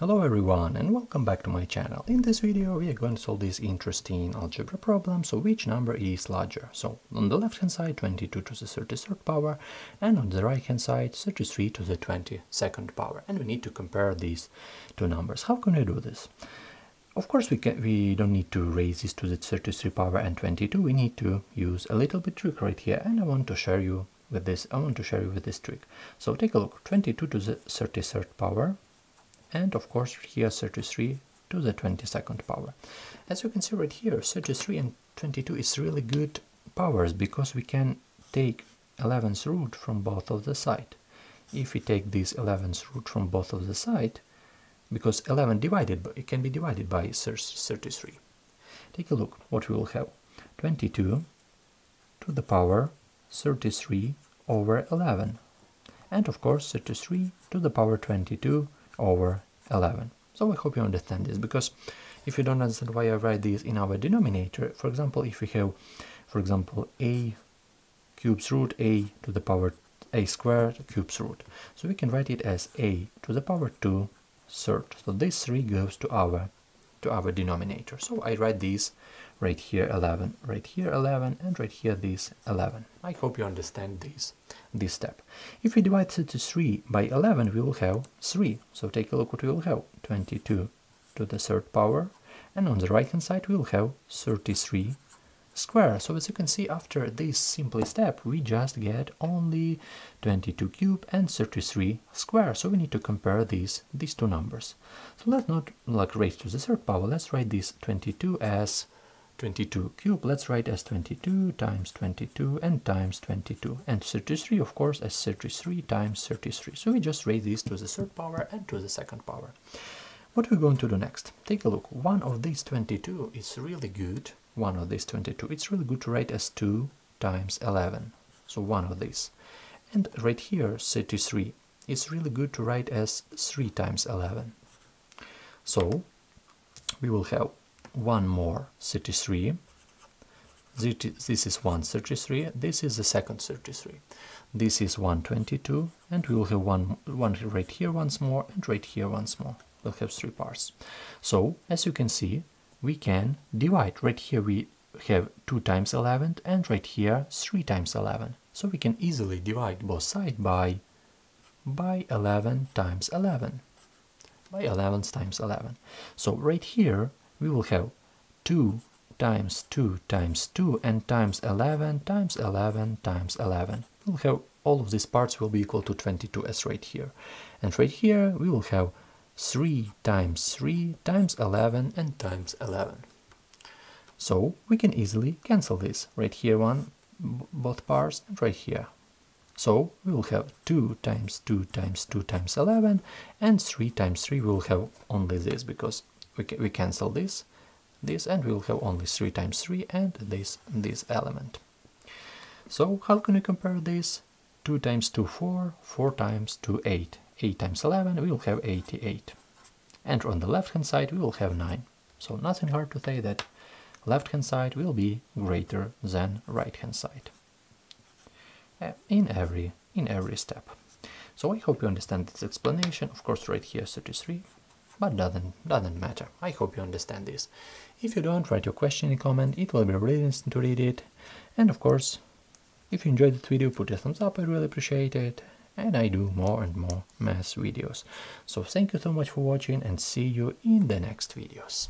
Hello everyone and welcome back to my channel. In this video we are going to solve this interesting algebra problem, so which number is larger. So on the left hand side 22 to the 33rd power and on the right hand side 33 to the 22nd power and we need to compare these two numbers. How can we do this? Of course we can we don't need to raise this to the 33 power and 22, we need to use a little bit trick right here and I want to share you with this I want to share you with this trick. So take a look 22 to the 33rd power and of course here 33 to the 22nd power. As you can see right here, 33 and 22 is really good powers because we can take 11th root from both of the side. If we take this 11th root from both of the side, because 11 divided, it can be divided by 33. Take a look what we will have. 22 to the power 33 over 11. And of course 33 to the power 22 over 11. So I hope you understand this, because if you don't understand why I write this in our denominator, for example, if we have, for example, a cubes root a to the power a squared cubes root, so we can write it as a to the power 2 third. So this 3 goes to our to our denominator. So I write these right here 11, right here 11, and right here this 11. I hope you understand this, this step. If we divide 33 by 11, we will have 3. So take a look what we will have. 22 to the third power, and on the right hand side we will have 33 square. So as you can see, after this simple step, we just get only 22 cube and 33 square. So we need to compare these, these two numbers. So let's not like raise to the third power, let's write this 22 as 22 cube, let's write as 22 times 22 and times 22 and 33 of course as 33 times 33. So we just raise this to the third power and to the second power. What are we going to do next? Take a look. One of these 22 is really good. One of these 22. It's really good to write as 2 times 11. So one of these. And right here 33. It's really good to write as 3 times 11. So we will have one more 33 this is 133 this is the second 33 this is 122 and we will have one one right here once more and right here once more we'll have three parts so as you can see we can divide right here we have 2 times 11 and right here 3 times 11 so we can easily divide both sides by by 11 times 11 by 11 times 11 so right here we will have 2 times 2 times 2 and times 11 times 11 times 11. We'll have all of these parts will be equal to 22 as right here. And right here we will have 3 times 3 times 11 and times 11. So we can easily cancel this. Right here one, both parts, and right here. So we will have 2 times 2 times 2 times 11 and 3 times 3 we will have only this because we, ca we cancel this, this and we will have only 3 times 3 and this, this element. So how can we compare this? 2 times 2, 4, 4 times 2, 8. 8 times 11, we will have 88. And on the left hand side, we will have 9. So nothing hard to say that left hand side will be greater than right hand side uh, in every in every step. So I hope you understand this explanation. Of course, right here 33, but doesn't doesn't matter. I hope you understand this. If you don't, write your question in comment, it will be really interesting to read it. And of course, if you enjoyed this video, put a thumbs up, I really appreciate it. And I do more and more math videos. So thank you so much for watching and see you in the next videos.